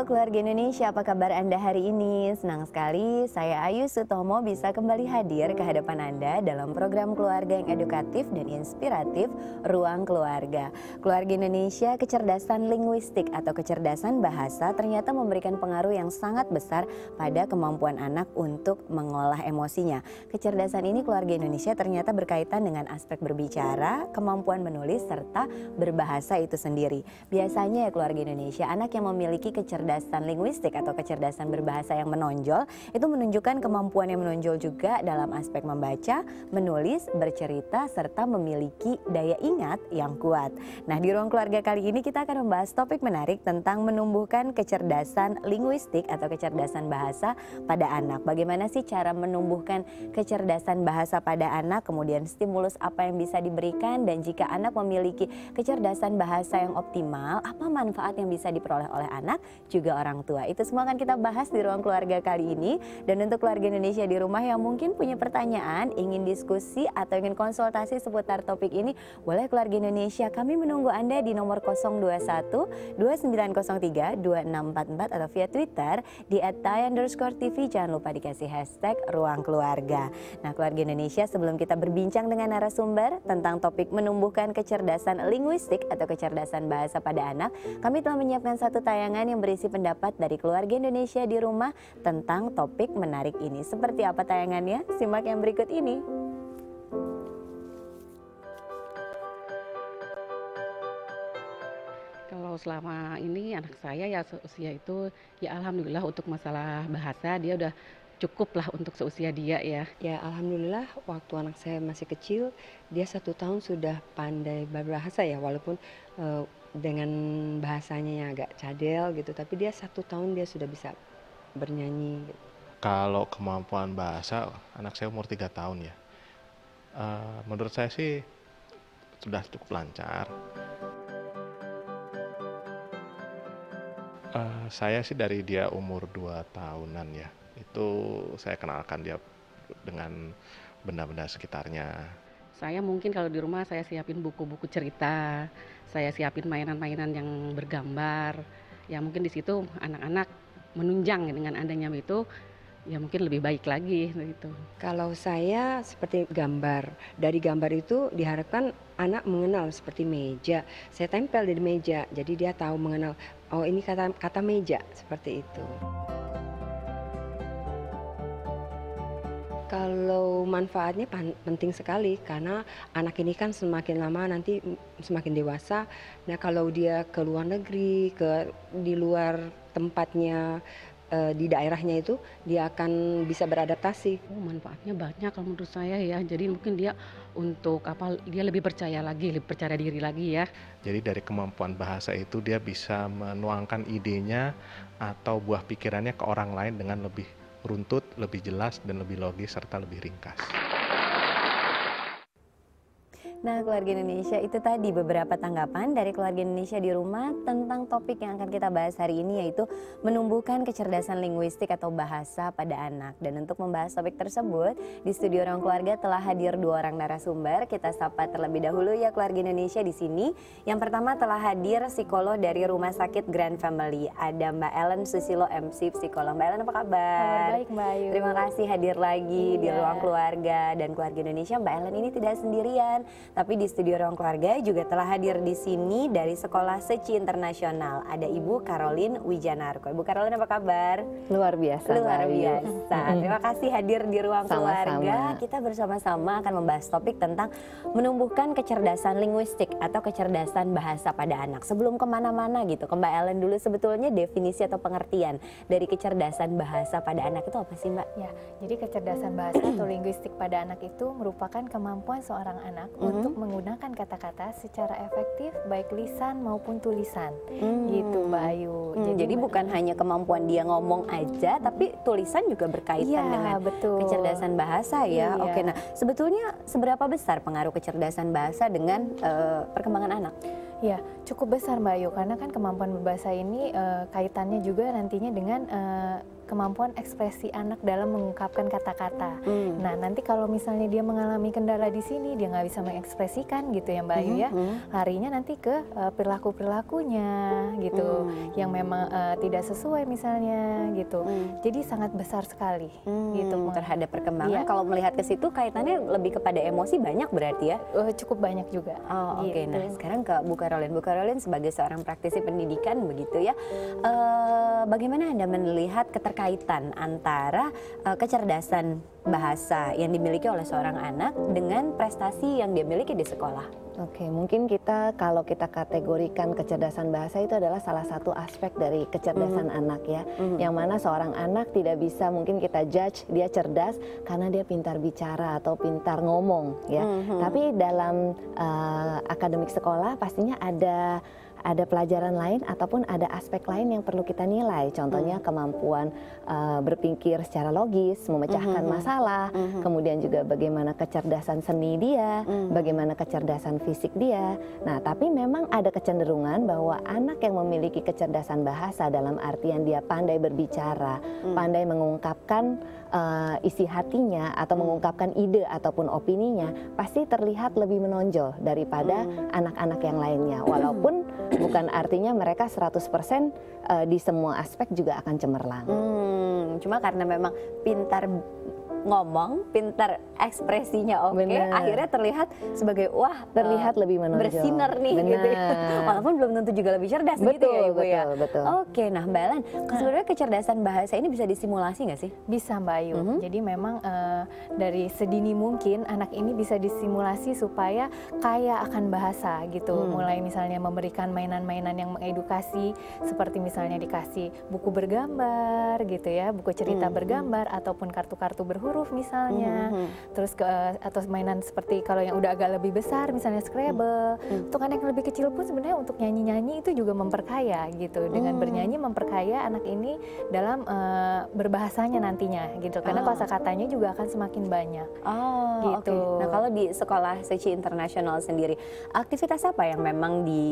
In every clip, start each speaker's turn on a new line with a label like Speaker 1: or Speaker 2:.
Speaker 1: keluarga Indonesia, apa kabar Anda hari ini? Senang sekali saya Ayu Sutomo bisa kembali hadir ke hadapan Anda dalam program keluarga yang edukatif dan inspiratif Ruang Keluarga. Keluarga Indonesia, kecerdasan linguistik atau kecerdasan bahasa ternyata memberikan pengaruh yang sangat besar pada kemampuan anak untuk mengolah emosinya. Kecerdasan ini keluarga Indonesia ternyata berkaitan dengan aspek berbicara, kemampuan menulis, serta berbahasa itu sendiri. Biasanya ya keluarga Indonesia, anak yang memiliki kecerdasan linguistik atau kecerdasan berbahasa yang menonjol itu menunjukkan kemampuan yang menonjol juga dalam aspek membaca, menulis, bercerita serta memiliki daya ingat yang kuat. Nah, di ruang keluarga kali ini kita akan membahas topik menarik tentang menumbuhkan kecerdasan linguistik atau kecerdasan bahasa pada anak. Bagaimana sih cara menumbuhkan kecerdasan bahasa pada anak? Kemudian stimulus apa yang bisa diberikan dan jika anak memiliki kecerdasan bahasa yang optimal, apa manfaat yang bisa diperoleh oleh anak? juga orang tua. Itu semua akan kita bahas di ruang keluarga kali ini. Dan untuk keluarga Indonesia di rumah yang mungkin punya pertanyaan, ingin diskusi atau ingin konsultasi seputar topik ini, boleh keluarga Indonesia. Kami menunggu Anda di nomor 021 2903 2644 atau via Twitter di underscore TV. Jangan lupa dikasih hashtag ruang keluarga. Nah keluarga Indonesia sebelum kita berbincang dengan narasumber tentang topik menumbuhkan kecerdasan linguistik atau kecerdasan bahasa pada anak, kami telah menyiapkan satu tayangan yang berisi pendapat dari keluarga Indonesia di rumah tentang topik menarik ini. Seperti apa tayangannya? Simak yang berikut ini.
Speaker 2: Kalau selama ini anak saya ya seusia itu ya alhamdulillah untuk masalah bahasa dia udah cukup lah untuk seusia dia ya.
Speaker 3: Ya alhamdulillah waktu anak saya masih kecil dia satu tahun sudah pandai berbahasa ya walaupun uh, dengan bahasanya yang agak cadel gitu tapi dia satu tahun dia sudah bisa bernyanyi gitu.
Speaker 4: kalau kemampuan bahasa anak saya umur tiga tahun ya. Uh, menurut saya sih sudah cukup lancar. Uh, saya sih dari dia umur dua tahunan ya itu saya kenalkan dia dengan benda-benda sekitarnya
Speaker 2: saya mungkin kalau di rumah saya siapin buku-buku cerita saya siapin mainan-mainan yang bergambar ya mungkin di situ anak-anak menunjang dengan adanya itu ya mungkin lebih baik lagi gitu.
Speaker 3: Kalau saya seperti gambar, dari gambar itu diharapkan anak mengenal seperti meja. Saya tempel di meja, jadi dia tahu mengenal oh ini kata kata meja seperti itu. Kalau manfaatnya penting sekali karena anak ini kan semakin lama nanti semakin dewasa. Nah kalau dia ke luar negeri, ke di luar tempatnya uh, di daerahnya itu dia akan bisa beradaptasi.
Speaker 2: Oh, manfaatnya banyak kalau menurut saya ya. Jadi mungkin dia untuk apa dia lebih percaya lagi, lebih percaya diri lagi ya.
Speaker 4: Jadi dari kemampuan bahasa itu dia bisa menuangkan idenya atau buah pikirannya ke orang lain dengan lebih runtut, lebih jelas, dan lebih logis serta lebih ringkas.
Speaker 1: Nah, keluarga Indonesia itu tadi beberapa tanggapan dari keluarga Indonesia di rumah tentang topik yang akan kita bahas hari ini yaitu menumbuhkan kecerdasan linguistik atau bahasa pada anak. Dan untuk membahas topik tersebut, di studio Ruang Keluarga telah hadir dua orang narasumber. Kita sapa terlebih dahulu ya keluarga Indonesia di sini. Yang pertama telah hadir psikolog dari Rumah Sakit Grand Family. Ada Mbak Ellen Susilo MC psikolog. Mbak Ellen apa kabar?
Speaker 5: Kabar baik Mbak Ayu.
Speaker 1: Terima kasih hadir lagi iya. di Ruang Keluarga dan keluarga Indonesia. Mbak Ellen ini tidak sendirian tapi di studio ruang keluarga juga telah hadir di sini dari Sekolah Seci Internasional. Ada Ibu Karolin Wijanarko. Ibu Karolin apa kabar?
Speaker 5: Luar biasa.
Speaker 1: Luar biasa. Terima kasih hadir di ruang Sama-sama. keluarga. Kita bersama-sama akan membahas topik tentang menumbuhkan kecerdasan linguistik atau kecerdasan bahasa pada anak. Sebelum ke mana-mana gitu, ke Mbak Ellen dulu sebetulnya definisi atau pengertian dari kecerdasan bahasa pada anak itu apa sih Mbak?
Speaker 5: Ya, jadi kecerdasan bahasa atau linguistik pada anak itu merupakan kemampuan seorang anak mm -hmm untuk menggunakan kata-kata secara efektif baik lisan maupun tulisan hmm. gitu Mbak Ayu.
Speaker 1: Hmm, jadi, jadi bukan hanya kemampuan dia ngomong aja tapi tulisan juga berkaitan ya, dengan betul. kecerdasan bahasa ya. Iya. Oke, nah sebetulnya seberapa besar pengaruh kecerdasan bahasa dengan uh, perkembangan anak?
Speaker 5: Ya, cukup besar Mbak Ayu karena kan kemampuan berbahasa ini uh, kaitannya juga nantinya dengan uh, kemampuan ekspresi anak dalam mengungkapkan kata-kata. Hmm. Nah, nanti kalau misalnya dia mengalami kendala di sini, dia nggak bisa mengekspresikan gitu ya Mbak Ayu hmm. ya, hmm. larinya nanti ke uh, perilaku-perilakunya gitu, hmm. yang memang uh, tidak sesuai misalnya gitu. Hmm. Jadi sangat besar sekali hmm. gitu
Speaker 1: terhadap perkembangan. Ya. Kalau melihat ke situ kaitannya lebih kepada emosi banyak berarti ya?
Speaker 5: Uh, cukup banyak juga.
Speaker 1: Oh oke. Okay. Gitu. Nah sekarang ke Bu Karolin. Bu Karolin sebagai seorang praktisi pendidikan begitu ya, uh, bagaimana anda melihat keterkaitan antara uh, kecerdasan bahasa yang dimiliki oleh seorang anak dengan prestasi yang dia miliki di sekolah?
Speaker 6: Oke, mungkin kita kalau kita kategorikan kecerdasan bahasa itu adalah salah satu aspek dari kecerdasan mm -hmm. anak ya. Mm -hmm. Yang mana seorang anak tidak bisa mungkin kita judge dia cerdas karena dia pintar bicara atau pintar ngomong ya. Mm -hmm. Tapi dalam uh, akademik sekolah pastinya ada ada pelajaran lain ataupun ada aspek lain yang perlu kita nilai. Contohnya hmm. kemampuan uh, berpikir secara logis, memecahkan hmm. masalah, hmm. kemudian juga bagaimana kecerdasan seni dia, hmm. bagaimana kecerdasan fisik dia. Nah, tapi memang ada kecenderungan bahwa anak yang memiliki kecerdasan bahasa dalam artian dia pandai berbicara, hmm. pandai mengungkapkan uh, isi hatinya atau hmm. mengungkapkan ide ataupun opininya pasti terlihat lebih menonjol daripada hmm. anak-anak hmm. yang lainnya. Walaupun bukan artinya mereka 100% uh, eh, di semua aspek juga akan cemerlang.
Speaker 1: Hmm, cuma karena memang pintar ngomong, pintar ekspresinya oke, okay, akhirnya terlihat sebagai wah
Speaker 6: terlihat uh, lebih menonjol.
Speaker 1: Bersinar nih Bener. gitu ya. Walaupun belum tentu juga lebih cerdas
Speaker 6: betul,
Speaker 1: gitu ya Ibu
Speaker 6: betul,
Speaker 1: ya.
Speaker 6: Betul.
Speaker 1: Oke, nah Mbak Ellen, sebenarnya kecerdasan bahasa ini bisa disimulasi nggak sih?
Speaker 5: Bisa Mbak Ayu. Mm -hmm. Jadi memang uh, dari sedini mungkin anak ini bisa disimulasi supaya kaya akan bahasa gitu. Mm. Mulai misalnya memberikan mainan-mainan yang mengedukasi seperti misalnya dikasih buku bergambar gitu ya, buku cerita mm. bergambar ataupun kartu-kartu berhuruf huruf misalnya, mm -hmm. terus ke atau mainan seperti kalau yang udah agak lebih besar misalnya Scrabble. Mm -hmm. Untuk anak yang lebih kecil pun sebenarnya untuk nyanyi-nyanyi itu juga memperkaya gitu. Dengan mm. bernyanyi memperkaya anak ini dalam uh, berbahasanya nantinya gitu. Karena oh. katanya juga akan semakin banyak.
Speaker 1: Oh, gitu. Okay. Nah, kalau di sekolah Seci Internasional sendiri, aktivitas apa yang memang di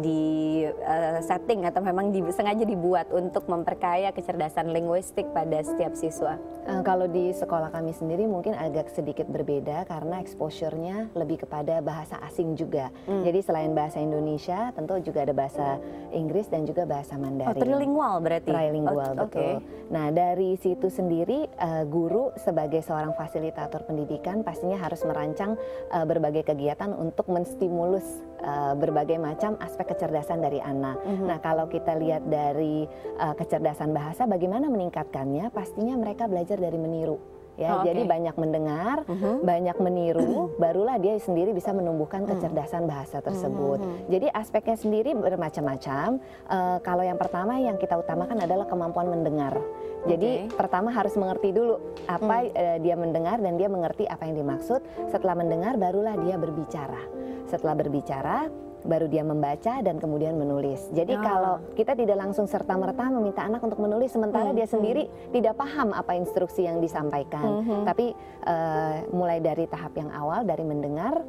Speaker 1: di uh, setting atau memang di, sengaja dibuat untuk memperkaya kecerdasan linguistik pada setiap siswa?
Speaker 6: Uh, kalau di sekolah kami sendiri mungkin agak sedikit berbeda karena exposure-nya lebih kepada bahasa asing juga. Hmm. Jadi selain bahasa Indonesia, tentu juga ada bahasa Inggris dan juga bahasa Mandarin.
Speaker 1: Oh, trilingual berarti.
Speaker 6: Trilingual, oh, betul. Okay. Nah, dari situ sendiri uh, guru sebagai seorang fasilitator pendidikan pastinya harus merancang uh, berbagai kegiatan untuk menstimulus uh, berbagai macam aspek kecerdasan dari anak. Mm -hmm. Nah, kalau kita lihat dari uh, kecerdasan bahasa bagaimana meningkatkannya? Pastinya mereka belajar dari meniru ya. Oh, okay. Jadi banyak mendengar, uh -huh. banyak meniru, barulah dia sendiri bisa menumbuhkan kecerdasan bahasa tersebut. Uh -huh. Jadi aspeknya sendiri bermacam-macam. Uh, kalau yang pertama yang kita utamakan adalah kemampuan mendengar. Jadi okay. pertama harus mengerti dulu apa hmm. uh, dia mendengar dan dia mengerti apa yang dimaksud. Setelah mendengar barulah dia berbicara. Setelah berbicara baru dia membaca dan kemudian menulis. Jadi oh. kalau kita tidak langsung serta merta meminta anak untuk menulis sementara hmm. dia sendiri hmm. tidak paham apa instruksi yang disampaikan. Hmm. Tapi uh, mulai dari tahap yang awal dari mendengar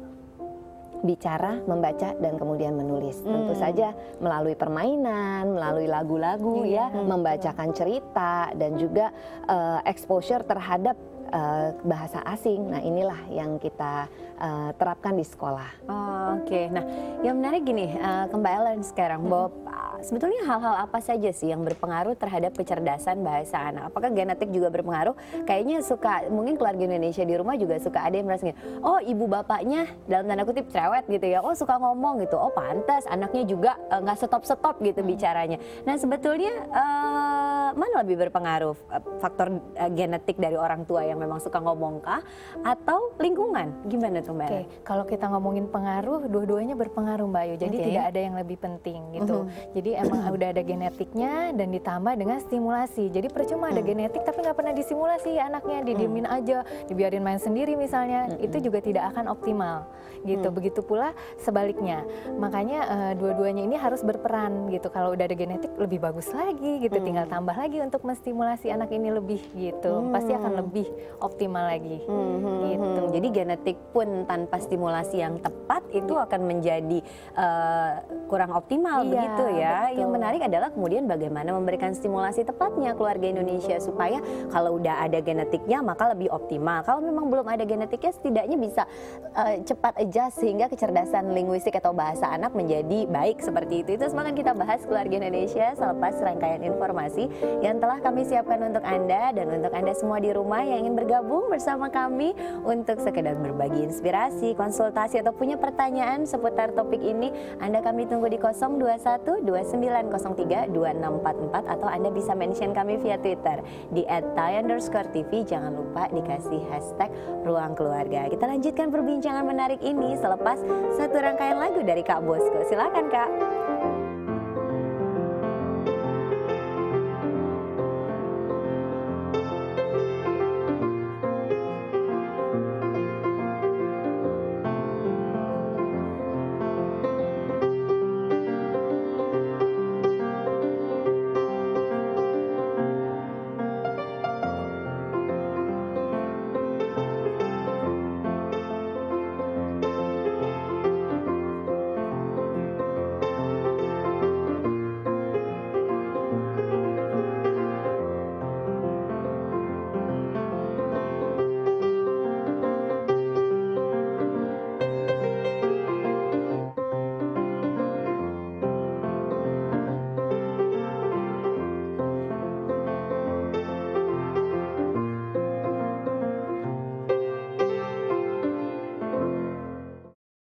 Speaker 6: bicara, membaca dan kemudian menulis. Hmm. Tentu saja melalui permainan, melalui lagu-lagu iya, ya, membacakan cerita dan juga uh, exposure terhadap uh, bahasa asing. Nah, inilah yang kita uh, terapkan di sekolah.
Speaker 1: Oh, Oke, okay. nah yang menarik gini, uh, ke Mbak Ellen sekarang, hmm. Bob, sebetulnya hal-hal apa saja sih yang berpengaruh terhadap kecerdasan bahasa anak? Apakah genetik juga berpengaruh? Kayaknya suka, mungkin keluarga Indonesia di rumah juga suka ada yang merasa oh ibu bapaknya dalam tanda kutip cerewet gitu ya, oh suka ngomong gitu, oh pantas anaknya juga nggak uh, stop-stop gitu hmm. bicaranya. Nah sebetulnya uh, mana lebih berpengaruh faktor uh, genetik dari orang tua yang memang suka ngomong kah atau lingkungan? Gimana tuh Mbak? Oke, okay.
Speaker 5: kalau kita ngomongin pengaruh, dua-duanya berpengaruh Mbak Ayu. Jadi okay. tidak ada yang lebih penting gitu. Uh -huh. Jadi emang udah ada genetiknya dan ditambah dengan stimulasi. Jadi percuma ada hmm. genetik tapi nggak pernah disimulasi anaknya, didiemin hmm. aja, dibiarin main sendiri misalnya, hmm. itu juga tidak akan optimal gitu. Hmm. Begitu pula sebaliknya. Makanya uh, dua-duanya ini harus berperan gitu. Kalau udah ada genetik lebih bagus lagi gitu, hmm. tinggal tambah lagi untuk menstimulasi anak ini lebih gitu. Hmm. Pasti akan lebih optimal lagi. Hmm, hmm,
Speaker 1: gitu. Hmm. Jadi genetik pun tanpa stimulasi yang tepat itu akan menjadi uh, kurang optimal iya, begitu ya. Betul. Yang menarik adalah kemudian bagaimana memberikan stimulasi tepatnya keluarga Indonesia supaya kalau udah ada genetiknya maka lebih optimal. Kalau memang belum ada genetiknya setidaknya bisa uh, cepat adjust sehingga kecerdasan linguistik atau bahasa anak menjadi baik seperti itu. Itu semua akan kita bahas keluarga Indonesia selepas rangkaian informasi yang telah kami siapkan untuk Anda dan untuk Anda semua di rumah yang ingin bergabung bersama kami untuk sekedar berbagi inspirasi, konsultasi atau punya pertanyaan seputar topik ini, Anda kami tunggu di 021 2903 2644 atau Anda bisa mention kami via Twitter di @underscore Jangan lupa dikasih hashtag ruang keluarga. Kita lanjutkan perbincangan menarik ini selepas satu rangkaian lagu dari Kak Bosco. Silakan Kak.